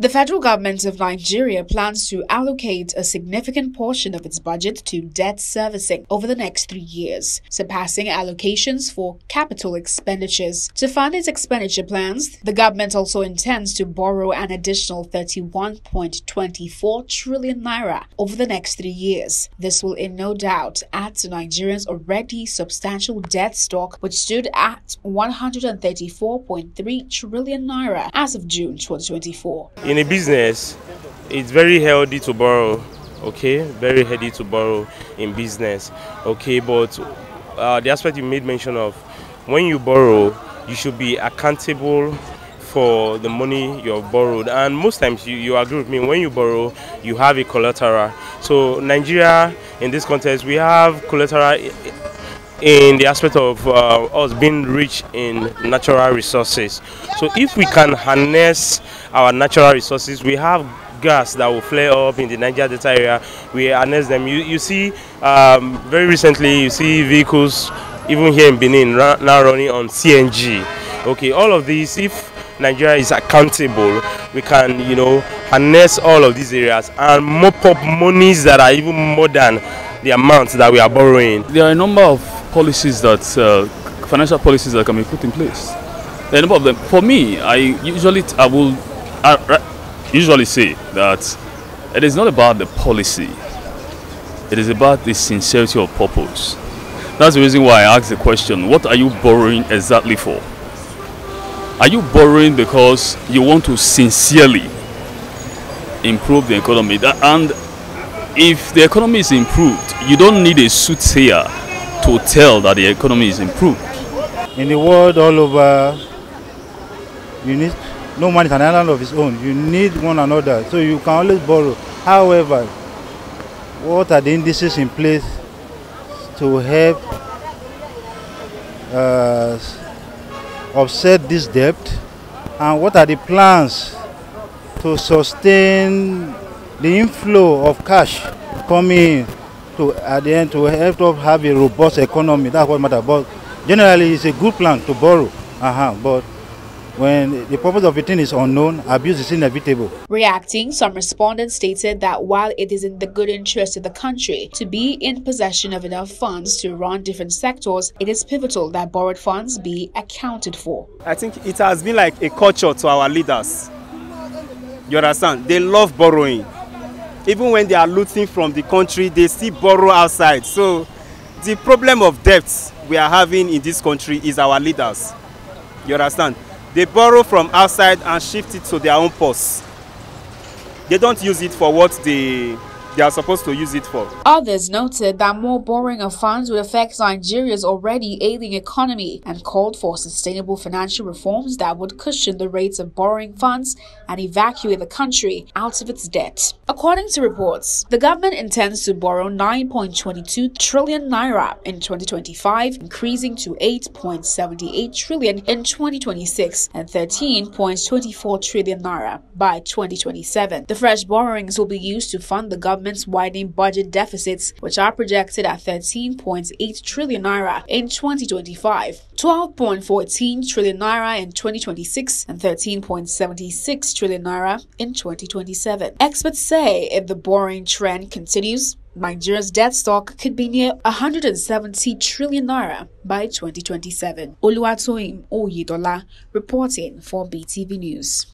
The federal government of Nigeria plans to allocate a significant portion of its budget to debt servicing over the next three years, surpassing allocations for capital expenditures. To fund its expenditure plans, the government also intends to borrow an additional 31.24 trillion naira over the next three years. This will, in no doubt, add to Nigeria's already substantial debt stock, which stood at 134.3 trillion naira as of June 2024 in a business, it's very healthy to borrow. Okay, very healthy to borrow in business. Okay, but uh, the aspect you made mention of, when you borrow, you should be accountable for the money you have borrowed and most times you, you agree with me when you borrow you have a collateral so nigeria in this context we have collateral in the aspect of uh, us being rich in natural resources. So if we can harness our natural resources, we have gas that will flare up in the Niger Delta area. We harness them. You, you see, um, very recently, you see vehicles, even here in Benin, now running on CNG. Okay, all of these, if Nigeria is accountable, we can, you know, harness all of these areas and mop up monies that are even more than the amounts that we are borrowing. There are a number of policies that uh, financial policies that can be put in place. A number of them. For me, I usually I will I usually say that it is not about the policy. It is about the sincerity of purpose. That's the reason why I asked the question, what are you borrowing exactly for? Are you borrowing because you want to sincerely improve the economy? And if the economy is improved, you don't need a soothsayer to tell that the economy is improved. In the world all over, you need no man is an island of his own. You need one another, so you can always borrow. However, what are the indices in place to help uh, offset this debt, and what are the plans to sustain the inflow of cash coming in to at the end to help us have a robust economy. That's what matters. But generally, it's a good plan to borrow. Uh-huh. But when the purpose of a thing is unknown, abuse is inevitable. Reacting, some respondents stated that while it is in the good interest of the country to be in possession of enough funds to run different sectors, it is pivotal that borrowed funds be accounted for. I think it has been like a culture to our leaders. You understand? They love borrowing even when they are looting from the country they still borrow outside. So the problem of debt we are having in this country is our leaders. You understand? They borrow from outside and shift it to their own purse. They don't use it for what they they are supposed to use it for. Others noted that more borrowing of funds would affect Nigeria's already ailing economy and called for sustainable financial reforms that would cushion the rates of borrowing funds and evacuate the country out of its debt. According to reports, the government intends to borrow 9.22 trillion naira in 2025, increasing to 8.78 trillion in 2026 and 13.24 trillion naira by 2027. The fresh borrowings will be used to fund the government government's widening budget deficits, which are projected at 13.8 trillion naira in 2025, 12.14 trillion naira in 2026, and 13.76 trillion naira in 2027. Experts say if the borrowing trend continues, Nigeria's debt stock could be near 170 trillion naira by 2027. Oluwatoyin Oyedola reporting for BTV News.